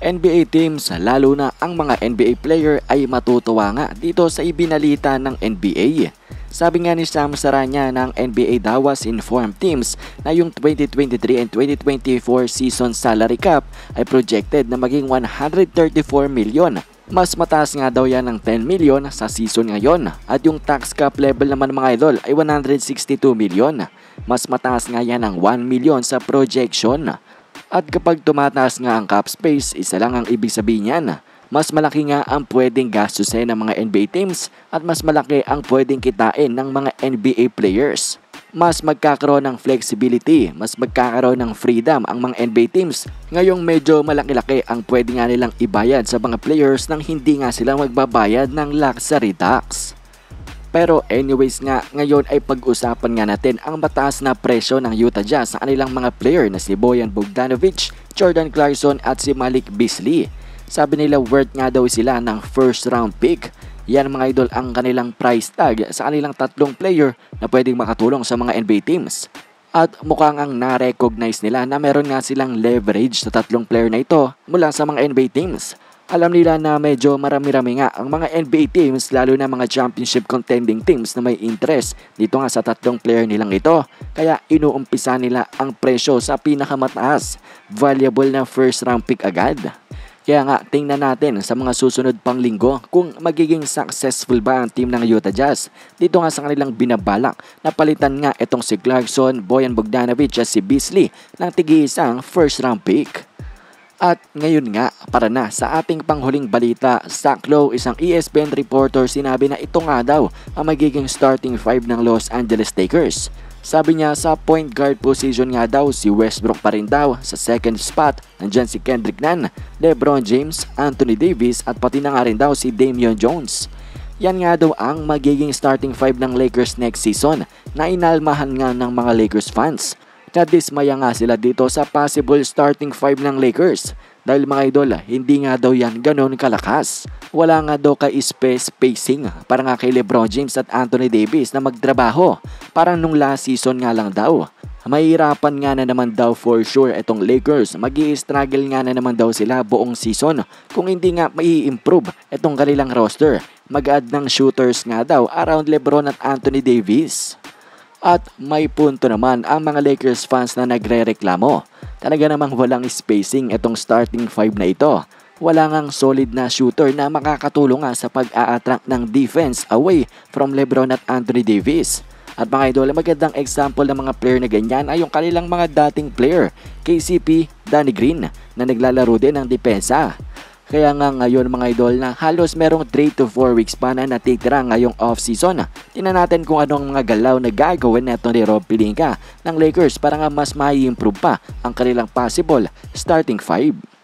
NBA teams, lalo na ang mga NBA player ay matutuwa nga dito sa ibinalita ng NBA. Sabi nga ni Sam Saranya ng NBA Dawas informed teams na yung 2023 and 2024 season salary cap ay projected na maging 134 million. Mas mataas nga daw yan ng 10 million sa season ngayon at yung tax cap level naman mga idol ay 162 million. Mas mataas nga yan ng 1 million sa projection. At kapag tumataas nga ang cap space, isa lang ang ibig sabihin niyan. Mas malaki nga ang pwedeng gastusin ng mga NBA teams at mas malaki ang pwedeng kitain ng mga NBA players. Mas magkakaroon ng flexibility, mas magkakaroon ng freedom ang mga NBA teams. Ngayong medyo malaki-laki ang pwede nga nilang ibayad sa mga players nang hindi nga sila magbabayad ng luxury tax. Pero anyways nga, ngayon ay pag-usapan nga natin ang mataas na presyo ng Utah Jazz sa kanilang mga player na si Boyan Bogdanovic, Jordan Clarkson at si Malik Beasley. Sabi nila worth nga daw sila ng first round pick. Yan mga idol ang kanilang price tag sa kanilang tatlong player na pwedeng makatulong sa mga NBA teams. At mukhang ang na-recognize nila na meron nga silang leverage sa tatlong player na ito mula sa mga NBA teams. Alam nila na medyo marami-rami nga ang mga NBA teams lalo na mga championship contending teams na may interest dito nga sa tatlong player nilang ito. Kaya inuumpisa nila ang presyo sa pinakamataas, valuable na first round pick agad. Kaya nga tingnan natin sa mga susunod pang linggo kung magiging successful ba ang team ng Utah Jazz. Dito nga sa kanilang binabalak na palitan nga itong si Clarkson, Boyan Bogdanovic at si Beasley ng tigi-isang first round pick. At ngayon nga, para na sa ating panghuling balita, Zach Lowe, isang ESPN reporter, sinabi na ito nga daw ang magiging starting five ng Los Angeles Lakers. Sabi niya sa point guard position nga daw si Westbrook pa rin daw sa second spot. Nandyan si Kendrick Nunn, LeBron James, Anthony Davis at pati na nga rin daw si Damian Jones. Yan nga daw ang magiging starting five ng Lakers next season na inalmahan nga ng mga Lakers fans. Nadismaya nga sila dito sa possible starting five ng Lakers. Dahil mga idol, hindi nga daw yan ganon kalakas. Wala nga daw ka space spacing para nga kay Lebron James at Anthony Davis na magtrabaho. Parang nung last season nga lang daw. Mahirapan nga na naman daw for sure itong Lakers. mag struggle nga na naman daw sila buong season kung hindi nga mai improve itong kanilang roster. Mag-add ng shooters nga daw around Lebron at Anthony Davis. At may punto naman ang mga Lakers fans na nagre-reklamo. Talaga namang walang spacing itong starting five na ito. Wala ngang solid na shooter na makakatulong sa pag-a-attract ng defense away from Lebron at Anthony Davis. At mga idol, magandang example ng mga player na ganyan ay yung kanilang mga dating player, KCP, Danny Green, na naglalaro din ng depensa. Kaya nga ngayon mga idol na halos merong 3 to 4 weeks pa na natitira ngayong off-season. Tingnan natin kung anong mga galaw na gagawin neto ni Rob Pelinka ng Lakers para nga mas mai-improve pa ang kanilang possible starting 5.